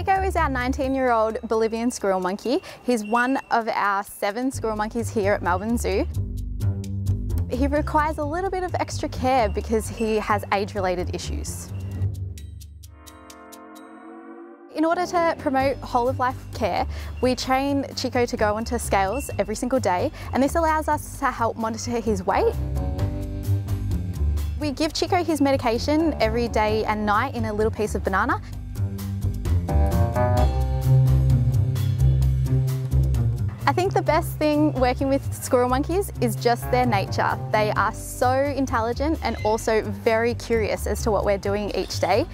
Chico is our 19 year old Bolivian squirrel monkey. He's one of our seven squirrel monkeys here at Melbourne Zoo. He requires a little bit of extra care because he has age-related issues. In order to promote whole of life care, we train Chico to go onto scales every single day and this allows us to help monitor his weight. We give Chico his medication every day and night in a little piece of banana I think the best thing working with squirrel monkeys is just their nature. They are so intelligent and also very curious as to what we're doing each day.